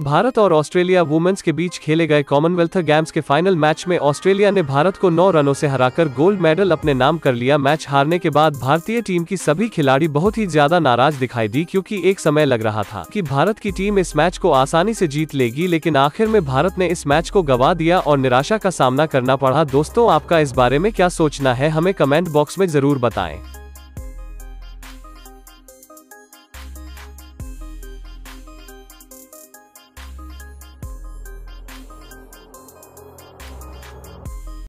भारत और Australia women's के बीच खेले गए कॉमनवेल्थ गेम्स के फाइनल मैच में ऑस्ट्रेलिया ने भारत को 9 रनों से हराकर गोल्ड मेडल अपने नाम कर लिया। मैच हारने के बाद भारतीय टीम की सभी खिलाड़ी बहुत ही ज़्यादा नाराज़ दिखाई दी, क्योंकि एक समय लग रहा था कि भारत की टीम इस मैच को आसानी से जीत लेगी, लेकिन आखिर में भारत ने इस मैच को गवा दिया और निराशा का सामना करना पड़ा। दोस्तों, आपका इस बारे में क्या सोचना है, हमें कमेंट बॉक्स में ज़रूर बताएँ।